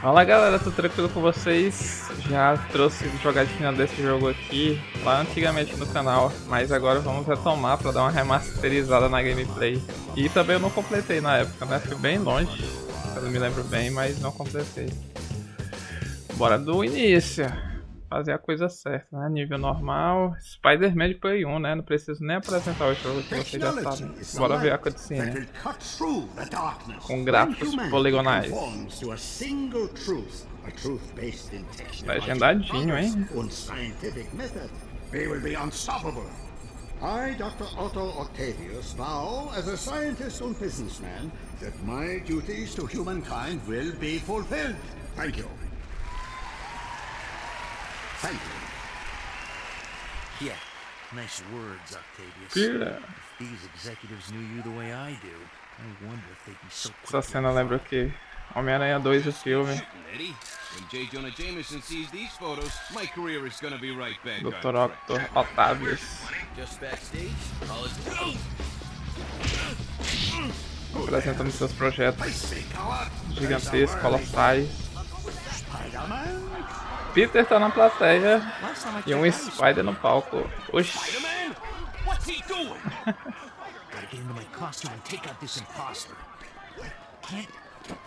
Fala galera, tudo tranquilo com vocês? Já trouxe jogatina desse jogo aqui lá antigamente no canal, mas agora vamos retomar para dar uma remasterizada na gameplay. E também eu não completei na época, né? Fui bem longe, eu não me lembro bem, mas não completei. Bora do início fazer a coisa certa, né? Nível normal, Spider-Man de Play 1, né? Não preciso nem apresentar o jogo que vocês já sabem. Bora ver a cutscene. Com gráficos poligonais. Legendadinho, hein? I, Dr. Otto Octavius, vow, as a scientist and businessman, that my duties to humankind will be fulfilled. Thank you. Thank you. Yeah, nice words, Octavius. Yeah. If these executives knew you the way I do, I wonder if they'd be so Essa cena lembra o que? Homem-Aranha 2 o filme. When J. Jonah Jameson sees these photos, my career is gonna be right back. Dr. Octo Octavius. Just backstage, Apresentando seus projetos gigantescos, colossais. Peter tá na plateia e um Spider no palco. Oxi.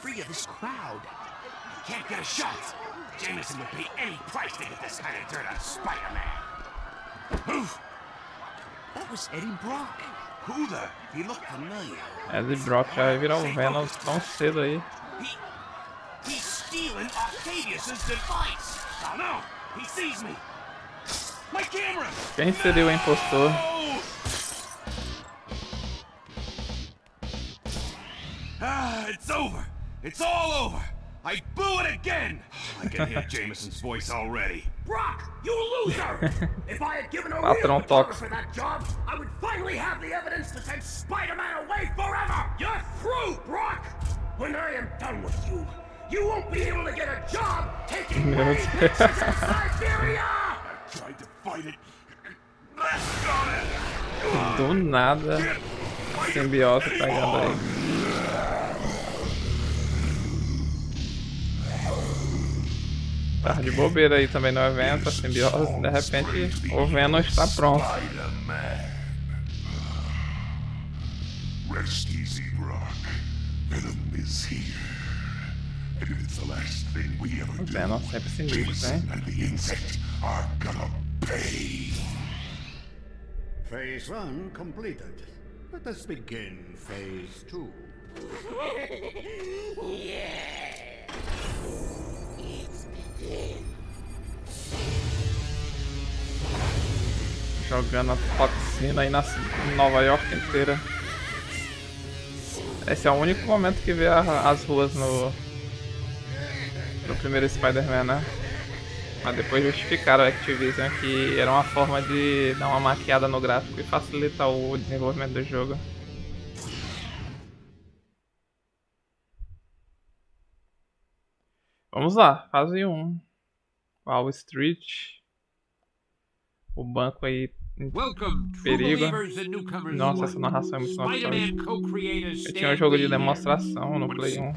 free of this crowd. Can't get a shot. Jameson would pay any price to get this kind of dirt on Spider-Man. That was Eddie Brock. Who the? He looked familiar. Eddie Brock já vai virar o Venom tão cedo aí. He, stealing Octavius's device. Oh no! He sees me! My camera! Quem seria o impostor? Ah, it's over! It's all over! I blew it again! I can hear Jameson's voice already. Brock, you loser! if I had given a real for that job, I would finally have the evidence to send Spider-Man away forever! You're through, Brock! When I am done with you, You won't be able to get a job taking away Siberia! I tried to fight it. Do nada, simbiose pegando aí. Tá de bobeira aí também no evento, a simbiose, de repente o Venom está pronto. Rest easy, Brock. Venom is here. It's the last thing we ever do. Venom sempre. Phase one completed. Let us begin phase two. yeah. It's begin. Jogando a toxina aí na Nova York inteira. Esse é o único momento que vê a, as ruas no, no primeiro Spider-Man, né? Mas depois justificaram a Activision que era uma forma de dar uma maquiada no gráfico e facilitar o desenvolvimento do jogo. Vamos lá, fase 1. Wall Street. O banco aí em perigo. Nossa, essa narração é muito nostálgica. Eu tinha um jogo de demonstração no Play 1.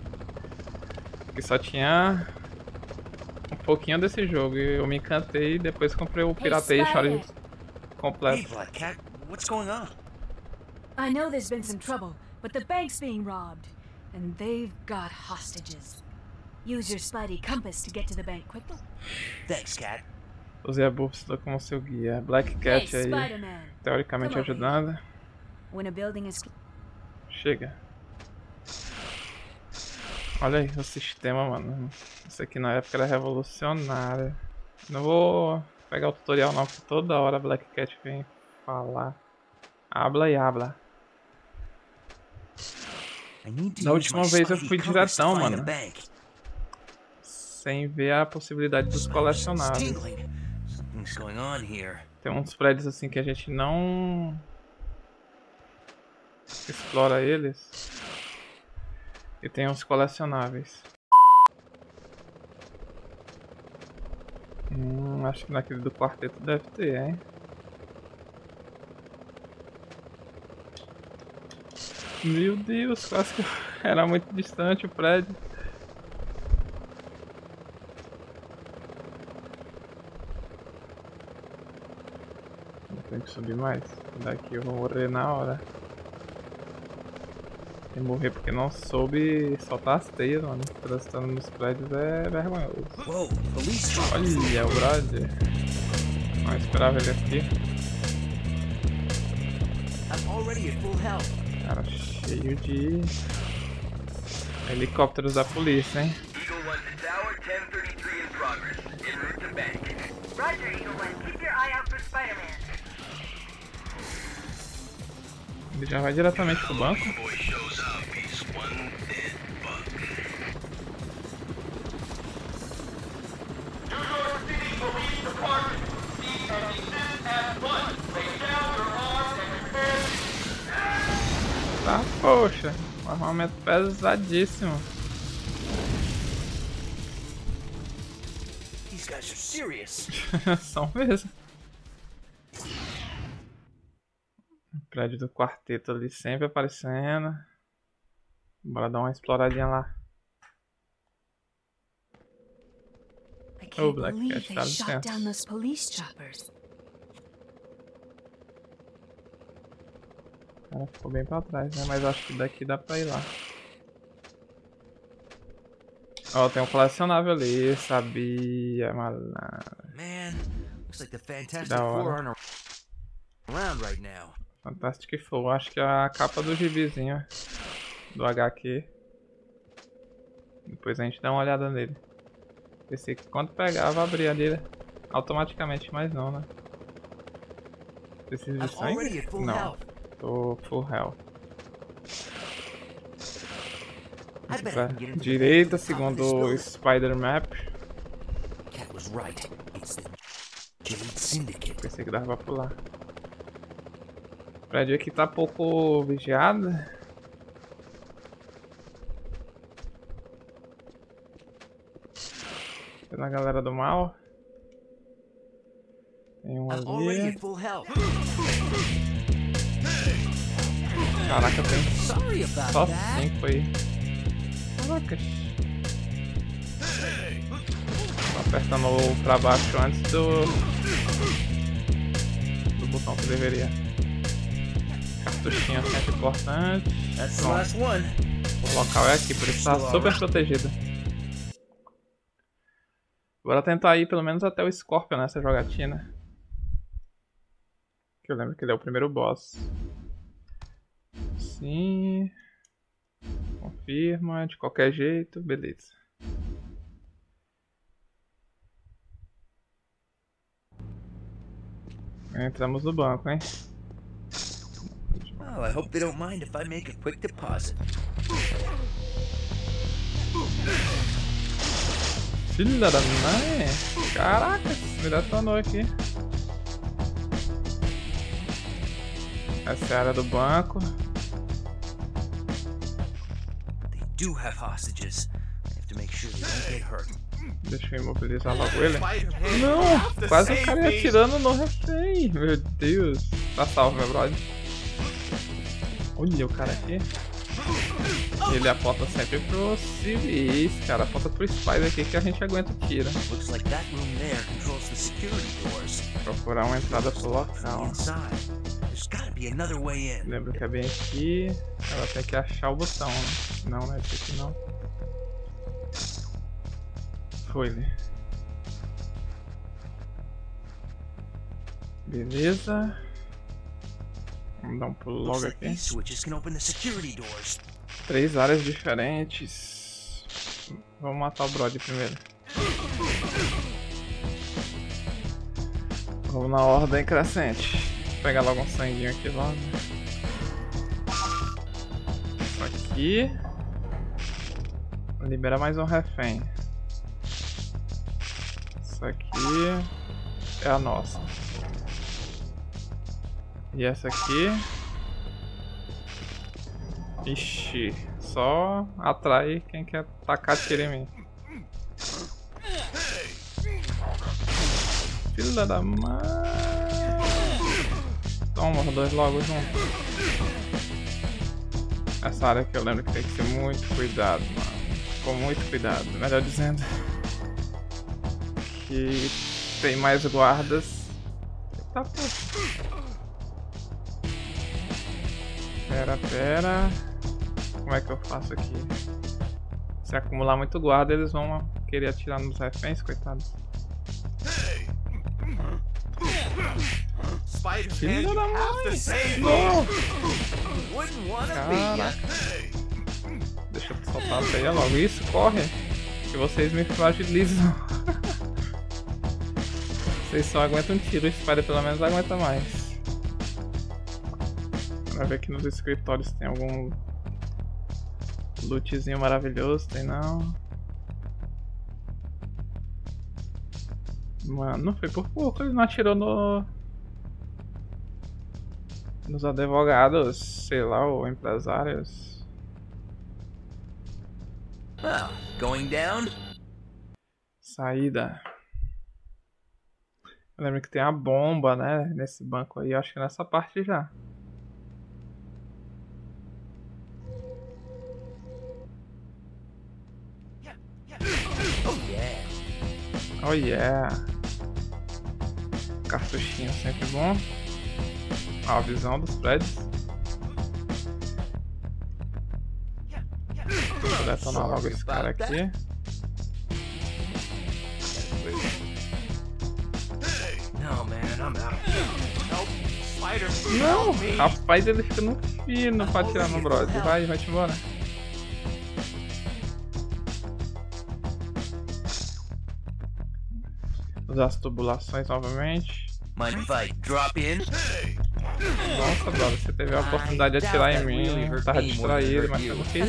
Que só tinha um pouquinho desse jogo e eu me encantei e depois comprei o Piratation hey, completo. Hey, Black Cat, what's going on? I know there's been some trouble, but the bank's being robbed, and they've got hostages. Use your Spidey compass to get to the bank quickly. Thanks, Cat. Use a bússola como seu guia. Black Cat hey, aí, teoricamente ajudando. Chega. Olha aí o sistema, mano. Isso aqui na época era revolucionário. Não vou pegar o tutorial não, porque toda hora a Black Cat vem falar. Habla e habla. Na última vez eu fui diretão, mano. Sem ver a possibilidade dos colecionáveis. Tem uns prédios assim que a gente não explora eles que tem uns colecionáveis. Hum, acho que naquele do quarteto deve ter, hein? Meu Deus, quase que era muito distante o prédio. Tem que subir mais. Daqui eu vou morrer na hora. Morrer porque não soube soltar as teias, mano. Transitando nos prédios é vergonhoso. Olha o brother. Não esperava ele aqui. Cara, cheio de helicópteros da polícia, hein? Ele já vai diretamente pro banco. Poxa, um armamento pesadíssimo. São mesmo. prédio do quarteto ali sempre aparecendo. Bora dar uma exploradinha lá. O oh, Black Cat, dá licença. Ela ficou bem pra trás, né? Mas acho que daqui dá pra ir lá. Ó, oh, tem um colecionável ali, sabia, malandro. Man, looks like the Fantastic Four aren't around right now. Fantastic Four, acho que é a capa do gibizinho do HQ. Depois a gente dá uma olhada nele. Pensei que quando pegava abria ali automaticamente, mas não, né? Preciso de sangue? Não. Tô full health. Pra direita, segundo o Spider Map. Pensei que dava pra pular. O prédio aqui tá pouco vigiado. Tem a galera do mal. Tem um ali. Caraca, tem só cinco aí. Caraca. Tô apertando pra baixo antes do... Do botão que deveria cartuchinho sempre importante. O local é aqui, por isso tá super protegido. Bora tentar ir pelo menos até o Scorpion nessa jogatina. Que eu lembro que ele é o primeiro boss. Sim. Confirma, de qualquer jeito, beleza. Entramos no banco, hein? Well, I hope they don't mind if I make a quick deposit. Filha da mãe! Caraca, me detonou aqui. Essa é a área do banco. Do have hostages. I have to make sure they don't get hurt. Deixa eu imobilizar logo ele. Não! Quase o cara ia atirando no refém. Meu Deus. Tá salvo, meu brother. Olha o cara aqui. Ele aponta sempre pro civis, cara. Aponta pro Spider aqui que a gente aguenta o tiro. Procurar uma entrada pro local. Lembra que é bem aqui. Ela tem que achar o botão. Né? Não, não é aqui não. Foi, né? Beleza. Vamos dar um pulo logo aqui. Três áreas diferentes. Vamos matar o Brody primeiro. Vamos na ordem crescente. Pegar logo um sanguinho aqui logo. Aqui. Libera mais um refém. Isso aqui é a nossa. E essa aqui... Ixi, só atrai quem quer tacar tiro em mim. Filha da mãe. Toma os dois logo juntos. Essa área que eu lembro que tem que ter muito cuidado, mano. Com muito cuidado, melhor dizendo. Que tem mais guardas. Tá Eita porra. Pera, pera. Como é que eu faço aqui? Se acumular muito guarda, eles vão querer atirar nos reféns, coitados. Filha da mãe! Caraca! Deixa eu soltar a teia logo. Isso, corre! Que vocês me fragilizam. vocês só aguentam um tiro, o Spider pelo menos aguenta mais. Pra ver aqui nos escritórios tem algum lootzinho maravilhoso, tem não. Mano, não foi por pouco, ele não atirou no. Nos advogados, sei lá, ou empresários. Well, going down? Saída. Eu lembro que tem a bomba, né? Nesse banco aí, acho que nessa parte já. Oh yeah. Oh yeah. Cartuchinho sempre bom. A visão dos prédios. Vou detonar logo esse cara aqui. No man, I'm out. Help, spider. Não! Rapaz, ele fica no fino pra atirar no brother. Vai, vai-te embora. Usar as tubulações novamente. Mind if I drop in? Nossa, brother, você teve a oportunidade de atirar em mim. Eu tava distraído, mas tamo aqui.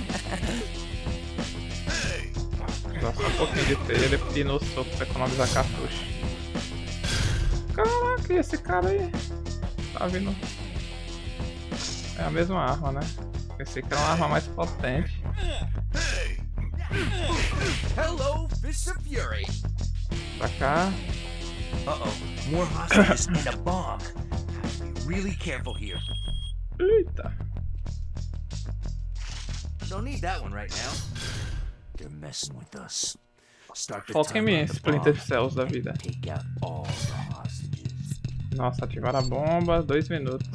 Usar só um pouquinho de teia e no soco pra economizar cartucho. Caraca, e esse cara aí? Tá vindo. É a mesma arma, né? Pensei que era uma arma mais potente. Hello, Fist of Fury. Pra cá. Uh-oh, more hostages and a bomb. Have to be really careful here. Eita. Don't need that one right now. They're messing with us. Start the Foca em timer mim, Splinter Cells da vida. Take out all the hostages. Nossa, ativar a bomba, dois minutos.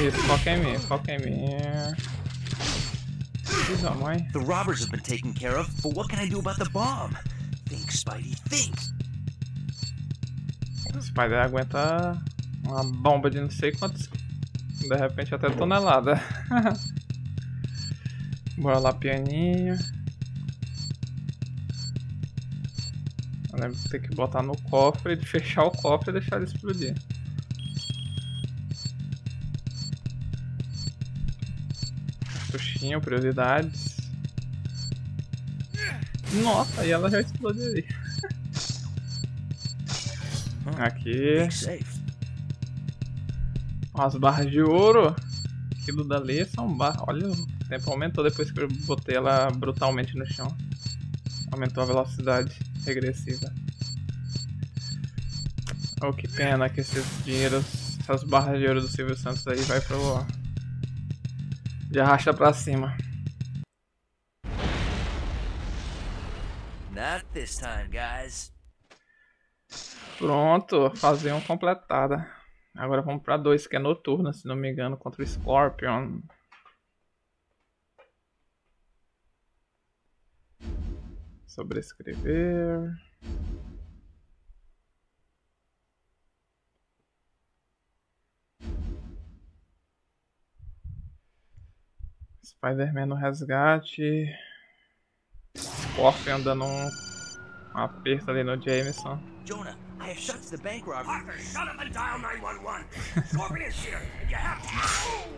Isso, foca em mim, foca em mim. Isso, mãe. The robbers have been taken care of, but what can I do about the bomb? Think, Spidey, think. Spider aguenta uma bomba de não sei quantos. De repente até tonelada. Bora lá, pianinho. Eu lembro ter que botar no cofre, fechar o cofre e deixar ele explodir. Cartuchinho, prioridades. Nossa, e ela já explodiu ali. Aqui. As barras de ouro. Aquilo dali são barras. Olha, o tempo aumentou depois que eu botei ela brutalmente no chão. Aumentou a velocidade regressiva. Oh, que pena que esses dinheiros, essas barras de ouro do Silvio Santos aí vai pro. De arrasta pra cima. Not this time, guys. Pronto, fazer um completada. Agora vamos pra dois, que é noturna, se não me engano, contra o Scorpion. Sobrescrever. Spider-Man no resgate. Scorpion dando um, aperto ali no Jameson. Jonah, I have shots the bank robber. Parker, shut up and dial 911. Scorpion's here, and you have to.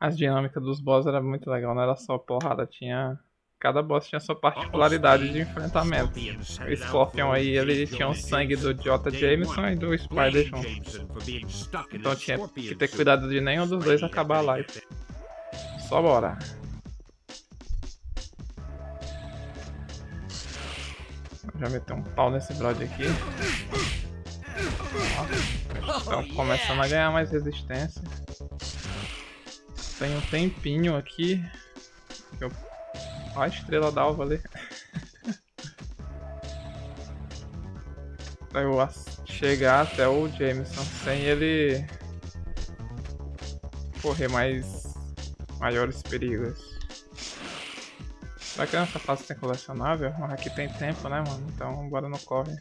As dinâmicas dos boss era muito legal, não era só porrada, tinha. Cada boss tinha sua particularidade de enfrentamento. O Scorpion aí, ele tinha o sangue do J. Jameson e do Spider junto. Então tinha que ter cuidado de nenhum dos dois acabar a live. Só bora. Já meteu um pau nesse brode aqui. Estão começando a ganhar mais resistência. Tem um tempinho aqui. eu- Ó a estrela d'alva ali. Pra eu chegar até o Jameson sem ele correr mais maiores perigos. Será que nessa fase tem colecionável? Mas aqui tem tempo, né, mano? Então bora no corre.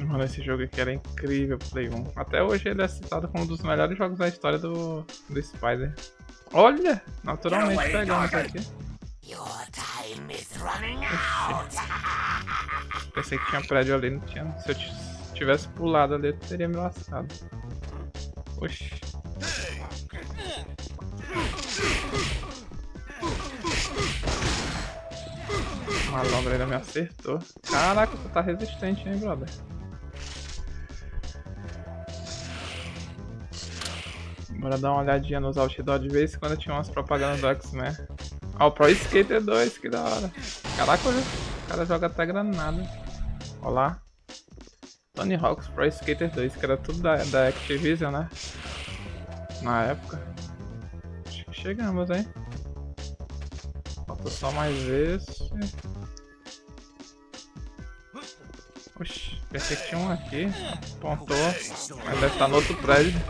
Mano, esse jogo aqui era incrível, Play 1. Até hoje ele é citado como um dos melhores jogos da história do, do Spider. Olha! Naturalmente pegamos aqui. Pensei que tinha prédio ali, não tinha. Se eu tivesse pulado ali, eu teria me lascado. Oxi. Malandro ainda me acertou. Caraca, tu tá resistente, hein, brother? Bora dar uma olhadinha nos outdoor de vez quando tinha umas propagandas do X-Men. Ó, o Pro Skater 2, que da hora. Caraca, o cara joga até granada. Ó lá. Tony Hawk's Pro Skater 2, que era tudo da, da Activision, né? Na época. Acho que chegamos, hein? Falta só mais esse. Oxi, pensei que tinha um aqui. Apontou. Mas deve estar no outro prédio.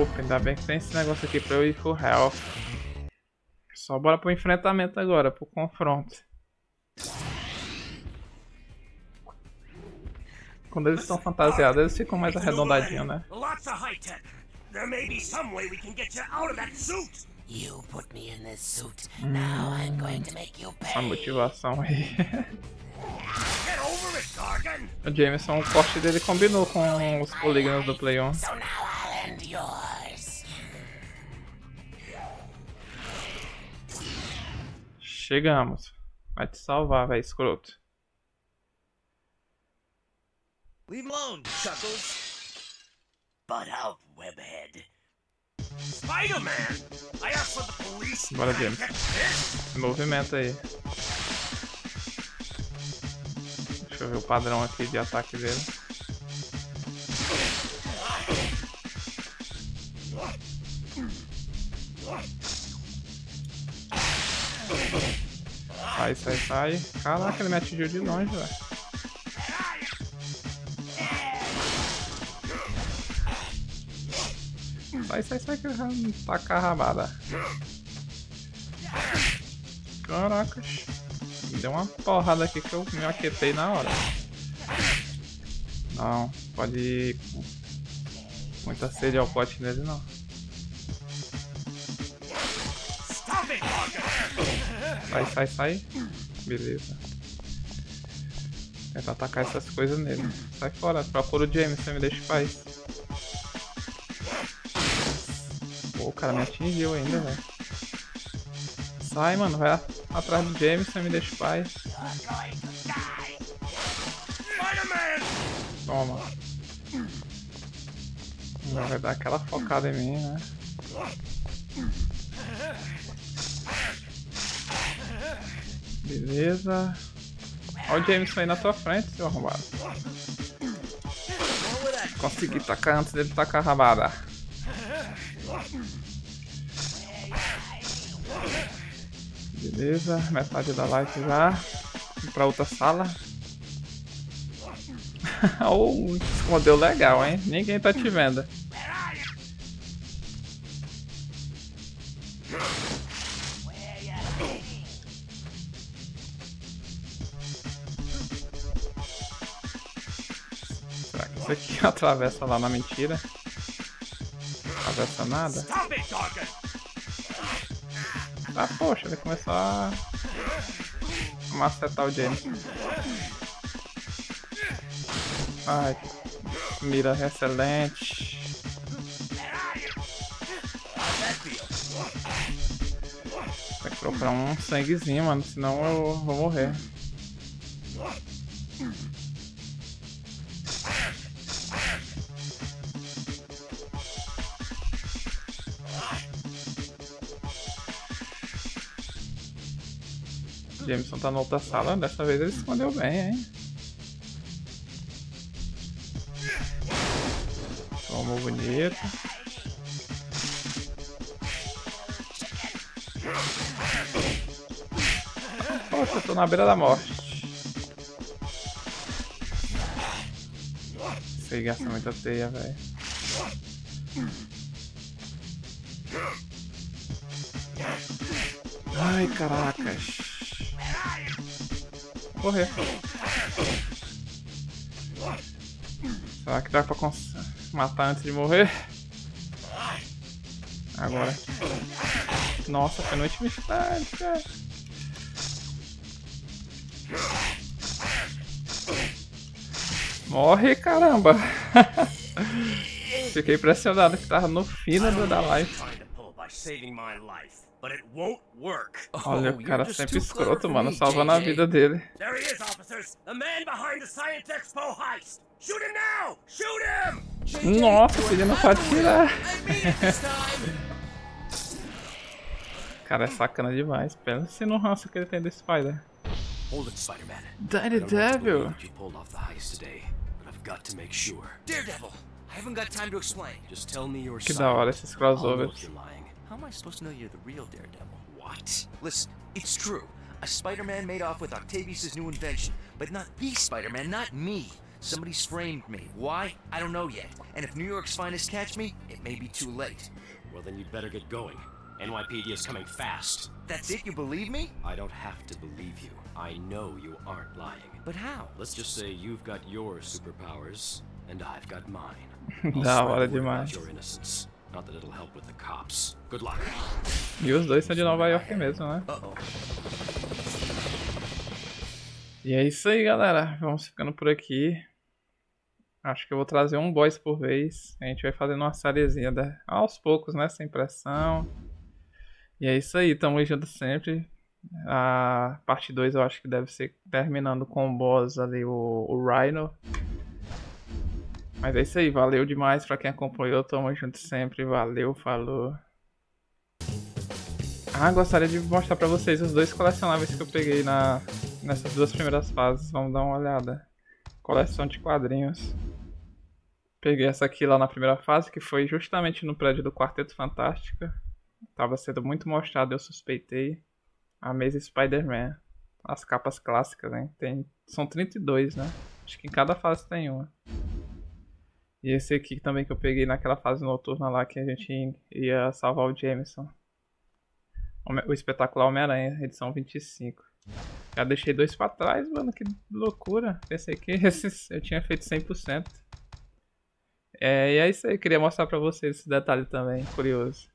Opa, ainda bem que tem esse negócio aqui pra eu ir full health. Só bora pro enfrentamento agora, pro confronto. Quando eles estão fantasiados, eles ficam mais arredondadinhos, né? Hum, a motivação aí. o Jameson, o corte dele combinou com os polígonos do Play 1. Chegamos. Vai te salvar, vai escroto. Leave him alone, Chuckles. Butt out, webhead. Spider-Man! I asked for the police. Bora, James. Movimento aí. Deixa eu ver o padrão aqui de ataque dele. Sai, sai, sai. Caraca, ele me atingiu de longe, velho. Sai, sai, sai, vai tacar a rabada. Caracas. Me deu uma porrada aqui que eu me aquetei na hora. Não, pode ir com muita sede ao pote nele não. Sai, sai, sai. Beleza. Tentar atacar essas coisas nele. Sai fora, procura o James, você me deixa em paz. Cara me atingiu ainda, velho. Sai, mano, vai atrás do James, você me deixa paz. Toma. Vai dar aquela focada em mim, né? Beleza. Olha o Jameson aí na tua frente, seu arrombado. Consegui tacar antes dele tacar a rabada. Beleza, metade da live já. Vamos pra outra sala. oh, escondeu legal, hein? Ninguém tá te vendo. Esse aqui atravessa lá na mentira. Atravessa nada. Ah, poxa, vai começar a macetar o James. Ai, mira excelente. Tem que procurar um sanguezinho, mano, senão eu vou morrer. Jameson tá na outra sala, dessa vez ele escondeu bem, hein? Toma bonito. Poxa, eu tô na beira da morte. Sei gasta muita teia, velho. Ai, caracas. Correr. Será que dá pra matar antes de morrer? Agora. Nossa, foi noite cara. Morre, caramba! Fiquei impressionado que tava no fim da live. Olha, o cara sempre escroto, mano, salvando a vida dele. Nossa, ele não pode tirar. cara é sacana demais. Pensa no ranço que ele tem do Spider. Hold it, Spider-Man. Devil. You pulled off the heist today, but I've got to make sure. Daredevil, I haven't got time to explain. Just tell me your Que da hora esses crossovers. How am I supposed to know you're the real Daredevil? What? Listen, it's true. A Spider-Man made off with Octavius' new invention, but not the Spider-Man, not me. Somebody's framed me. Why? I don't know yet. And if New York's finest catch me, it may be too late. Well, then you'd better get going. NYPD is coming fast. That's it? You believe me? I don't have to believe you. I know you aren't lying. But how? Let's just say you've got your superpowers, and I've got mine. da hora demais. Your innocence. Not that it'll help with the cops. Good luck. E os dois são de Nova York mesmo, né? Uh -oh. E é isso aí, galera. Vamos ficando por aqui. Acho que eu vou trazer um boss por vez. A gente vai fazendo uma sériezinha aos poucos, né? Sem pressão. E é isso aí. Tamo junto sempre. A parte 2 eu acho que deve ser terminando com o boss ali, o, o Rhino. Mas é isso aí, valeu demais pra quem acompanhou, tamo junto sempre, valeu, falou. Ah, gostaria de mostrar pra vocês os dois colecionáveis que eu peguei na, nessas duas primeiras fases, vamos dar uma olhada. Coleção de quadrinhos. Peguei essa aqui lá na primeira fase, que foi justamente no prédio do Quarteto Fantástica. Tava sendo muito mostrado, eu suspeitei. A mesa Spider-Man. As capas clássicas, né? Tem, são 32, né? Acho que em cada fase tem uma. E esse aqui também que eu peguei naquela fase noturna lá que a gente ia salvar o Jameson. O espetacular Homem-Aranha, edição 25. Já deixei dois pra trás, mano, que loucura. Pensei que esses eu tinha feito 100%. É, e é isso aí, queria mostrar pra vocês esse detalhe também, curioso.